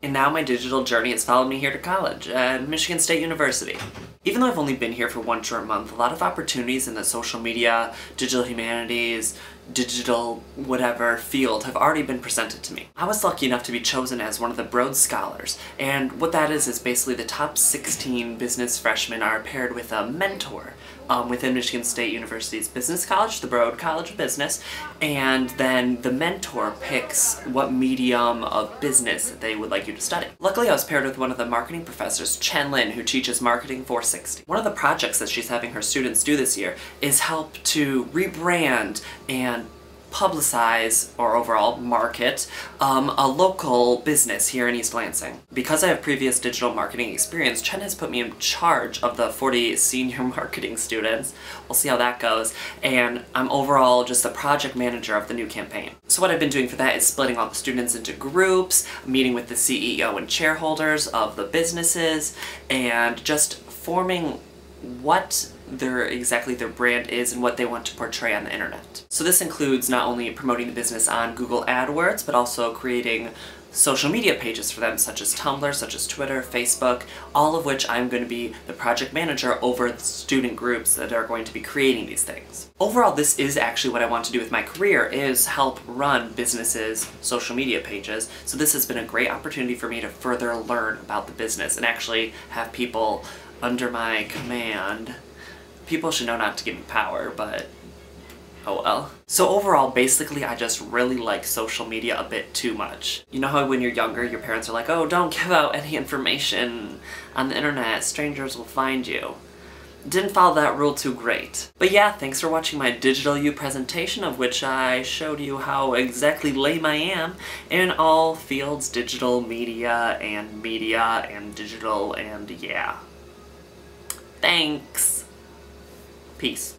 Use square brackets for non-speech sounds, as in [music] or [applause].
And now my digital journey has followed me here to college at Michigan State University. Even though I've only been here for one short month, a lot of opportunities in the social media, digital humanities, digital whatever field have already been presented to me. I was lucky enough to be chosen as one of the Broad Scholars, and what that is is basically the top 16 business freshmen are paired with a mentor um, within Michigan State University's Business College, the Broad College of Business, and then the mentor picks what medium of business they would like you to study. Luckily, I was paired with one of the marketing professors, Chen Lin, who teaches Marketing 460. One of the projects that she's having her students do this year is help to rebrand and publicize or overall market um, a local business here in East Lansing. Because I have previous digital marketing experience, Chen has put me in charge of the 40 senior [laughs] marketing students. We'll see how that goes. And I'm overall just the project manager of the new campaign. So what I've been doing for that is splitting all the students into groups, meeting with the CEO and shareholders of the businesses, and just forming what their exactly their brand is and what they want to portray on the internet. So this includes not only promoting the business on Google AdWords, but also creating social media pages for them, such as Tumblr, such as Twitter, Facebook, all of which I'm going to be the project manager over the student groups that are going to be creating these things. Overall, this is actually what I want to do with my career, is help run businesses' social media pages. So this has been a great opportunity for me to further learn about the business and actually have people under my command. People should know not to give me power, but oh well. So overall, basically, I just really like social media a bit too much. You know how when you're younger, your parents are like, oh, don't give out any information on the internet, strangers will find you. Didn't follow that rule too great. But yeah, thanks for watching my Digital U presentation of which I showed you how exactly lame I am in all fields digital media and media and digital and yeah. Thanks. Peace.